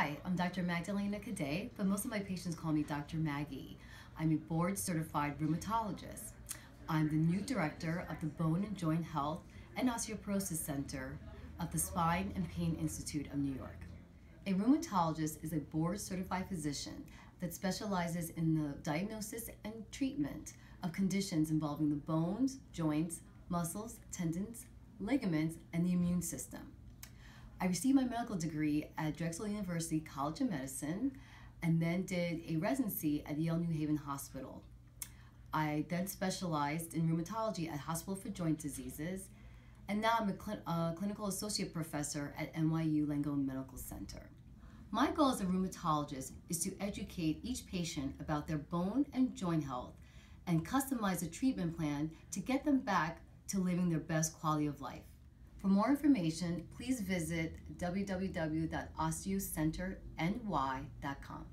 Hi, I'm Dr. Magdalena Cadet, but most of my patients call me Dr. Maggie. I'm a board certified rheumatologist. I'm the new director of the Bone and Joint Health and Osteoporosis Center of the Spine and Pain Institute of New York. A rheumatologist is a board certified physician that specializes in the diagnosis and treatment of conditions involving the bones, joints, muscles, tendons, ligaments, and the immune system. I received my medical degree at Drexel University College of Medicine and then did a residency at Yale New Haven Hospital. I then specialized in rheumatology at Hospital for Joint Diseases, and now I'm a cl clinical associate professor at NYU Langone Medical Center. My goal as a rheumatologist is to educate each patient about their bone and joint health and customize a treatment plan to get them back to living their best quality of life. For more information, please visit www.osteocenterny.com.